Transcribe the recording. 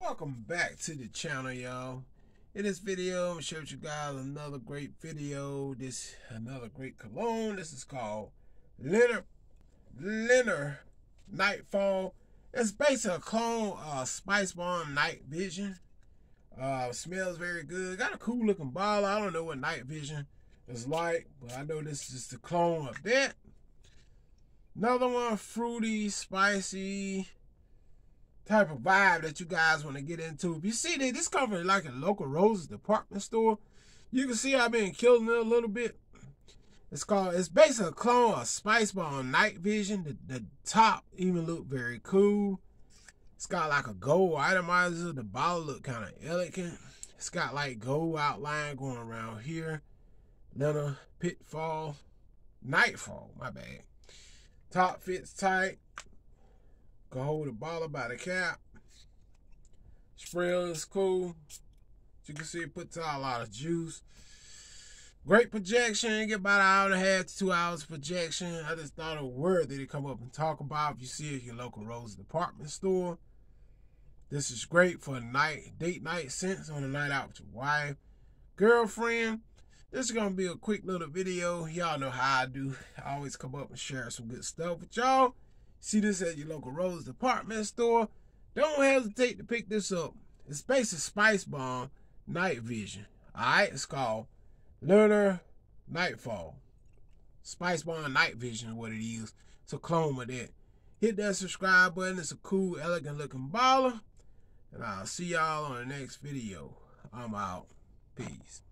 Welcome back to the channel, y'all. In this video, I'm gonna show you guys another great video. This another great cologne. This is called Leonard Leonard Nightfall. It's basically a clone uh Spice Bomb Night Vision. Uh smells very good. Got a cool looking bottle. I don't know what Night Vision is like, but I know this is just the clone of that. Another one, fruity, spicy type of vibe that you guys want to get into. If you see that this from like a local Roses department store, you can see I've been killing it a little bit. It's called, it's basically a clone of Spice Bomb Night Vision. The, the top even look very cool. It's got like a gold atomizer. The bottle look kind of elegant. It's got like gold outline going around here. Little pitfall, nightfall, my bad. Top fits tight. Can hold the bottle by the cap. Spray is cool. As you can see, it puts out a lot of juice. Great projection. Get about an hour and a half to two hours projection. I just thought it worthy to come up and talk about. If you see it at your local Rose department store. This is great for a night, date night sense on a night out with your wife, girlfriend. This is gonna be a quick little video. Y'all know how I do. I always come up and share some good stuff with y'all. See this at your local Rose department store. Don't hesitate to pick this up. It's basically Spice Bomb Night Vision. Alright, it's called Lunar Nightfall. Spice Bomb Night Vision is what it is. It's a clone of that. Hit that subscribe button. It's a cool, elegant looking baller. And I'll see y'all on the next video. I'm out. Peace.